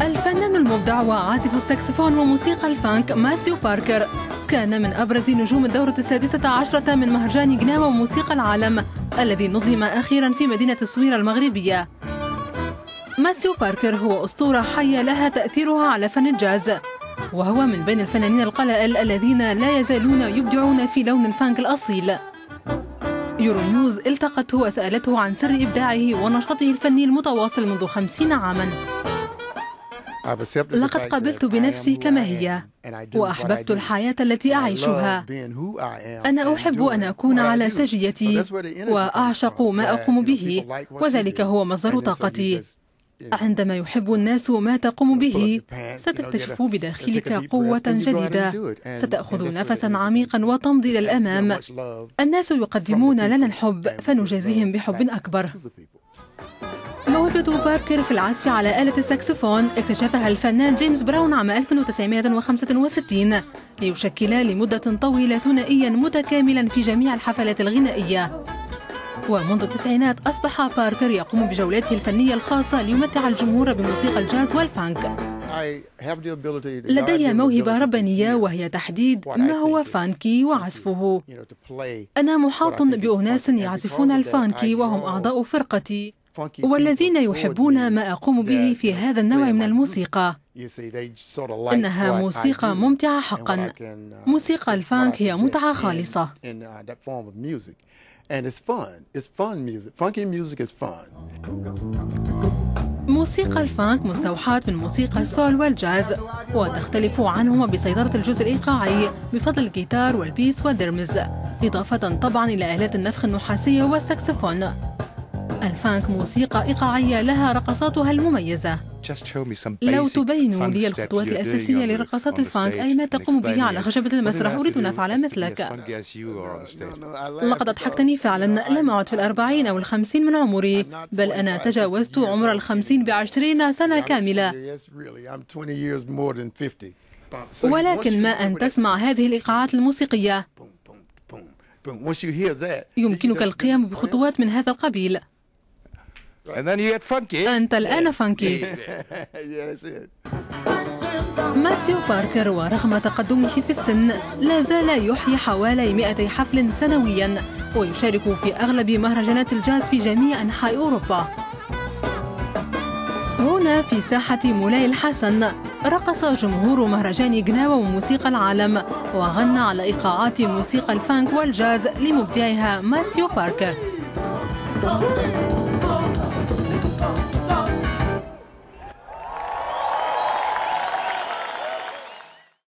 الفنان المبدع وعازف الساكسفون وموسيقى الفانك ماسيو باركر. كان من أبرز نجوم الدورة السادسة عشرة من مهرجان جناوة وموسيقى العالم الذي نظم أخيرا في مدينة الصويرة المغربية. ماسيو باركر هو أسطورة حية لها تأثيرها على فن الجاز وهو من بين الفنانين القلائل الذين لا يزالون يبدعون في لون الفانك الأصيل. يورو نيوز التقته وسألته عن سر إبداعه ونشاطه الفني المتواصل منذ خمسين عاماً. لقد قبلت بنفسي كما هي وأحببت الحياة التي أعيشها. أنا أحب أن أكون على سجيتي وأعشق ما أقوم به وذلك هو مصدر طاقتي. عندما يحب الناس ما تقوم به ستكتشف بداخلك قوة جديدة. ستأخذ نفسا عميقا وتمضي للأمام الناس يقدمون لنا الحب فنجازيهم بحب أكبر. موهبة باركر في العزف على آلة الساكسفون. اكتشفها الفنان جيمس براون عام 1965 ليشكل لمدة طويلة ثنائيا متكاملا في جميع الحفلات الغنائية. ومنذ التسعينات أصبح باركر يقوم بجولاته الفنية الخاصة ليمتع الجمهور بموسيقى الجاز والفانك. لدي موهبة ربانية وهي تحديد ما هو funky وعزفه. أنا محاط بأناس يعزفون ال funky وهم أعضاء فرقتي. والذين يحبون ما أقوم به في هذا النوع من الموسيقى. إنها موسيقى ممتعة حقا. موسيقى الفانك هي متعة خالصة. موسيقى الفانك مستوحاة من موسيقى السول والجاز وتختلف عنهما بسيطرة الجزء الإيقاعي بفضل الجيتار وال bass وال drums إضافة طبعا إلى آلات النفخ النحاسية والساكسفون. الفانك موسيقى إيقاعية لها رقصاتها المميزة. لو تبينوا لي الخطوات الأساسية لرقصات الفانك أي ما تقوم به على خشبة المسرح أريد أن أفعل مثلك. لقد أضحكتني فعلا لم أعد في الأربعين أو الخمسين من عمري بل أنا تجاوزت عمر الخمسين بعشرين سنة كاملة. ولكن ما أن تسمع هذه الإيقاعات الموسيقية. يمكنك القيام بخطوات من هذا القبيل. أنت الآن funky ماسيو باركر ورغم تقدمه في السن لا زال يحيي حوالي 200 حفل سنويا ويشارك في أغلب مهرجانات الجاز في جميع أنحاء أوروبا. هنا في ساحة مولاي الحسن رقص جمهور مهرجان جناوة وموسيقى العالم وغنى على إيقاعات موسيقى الفانك والجاز لمبدعها ماسيو باركر.